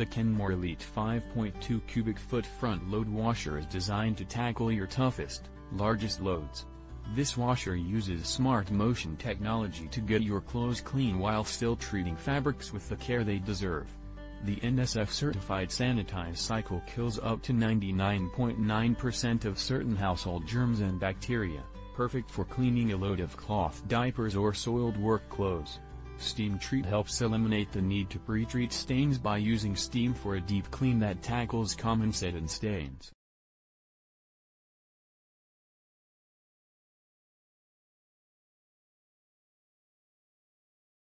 The Kenmore Elite 5.2 cubic foot front load washer is designed to tackle your toughest, largest loads. This washer uses smart motion technology to get your clothes clean while still treating fabrics with the care they deserve. The NSF certified sanitize cycle kills up to 99.9% of certain household germs and bacteria, perfect for cleaning a load of cloth diapers or soiled work clothes. Steam Treat helps eliminate the need to pre-treat stains by using steam for a deep clean that tackles common set and stains.